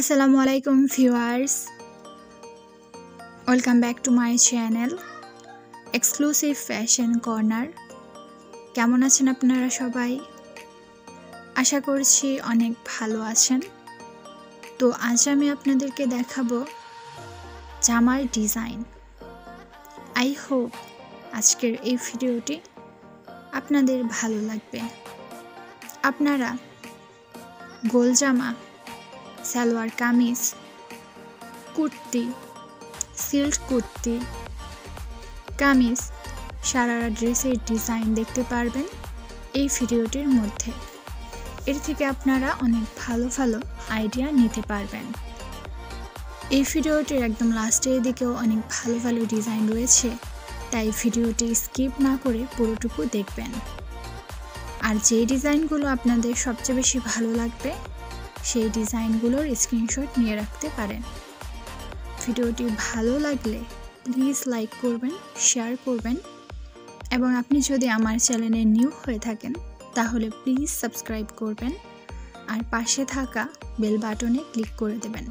আসসালামু আলাইকুম viewers welcome back to my channel exclusive fashion corner কেমন আছেন আপনারা সবাই? আশা করছি অনেক ভালো আছেন। তো আজ আমি আপনাদেরকে দেখাবো জামার ডিজাইন আই হোপ আজকের এই ভিডিওটি আপনাদের ভালো লাগবে। আপনারা গোল জামা সালোয়ার কামিজ, কুর্তি, সিল্ক কুর্তি, কামিজ, সারারা ড্রেসের ডিজাইন দেখতে পারবেন এই ভিডিওটির মধ্যে। এর থেকে আপনারা অনেক ভালো ভালো আইডিয়া নিতে পারবেন। এই ভিডিওটির একদম লাস্টের দিকেও অনেক ভালো ভালো ডিজাইন রয়েছে, তাই ভিডিওটি স্কিপ না করে পুরোটুকু দেখবেন। আর যে ডিজাইনগুলো আপনাদের সবচেয়ে বেশি ভালো লাগবে সেই ডিজাইনগুলোর স্ক্রিনশট নিয়ে রাখতে পারেন। ভিডিওটি ভালো লাগলে প্লিজ লাইক করবেন, শেয়ার করবেন এবং আপনি যদি আমার চ্যানেলে নিউ হয়ে থাকেন তাহলে প্লিজ সাবস্ক্রাইব করবেন আর পাশে থাকা বেল বাটনে ক্লিক করে দেবেন,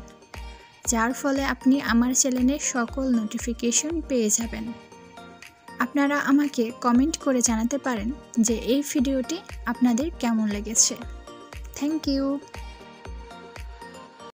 যার ফলে আপনি আমার চ্যানেলের সকল নোটিফিকেশন পেয়ে যাবেন। আপনারা আমাকে কমেন্ট করে জানাতে পারেন যে এই ভিডিওটি আপনাদের কেমন লেগেছে। Thank you.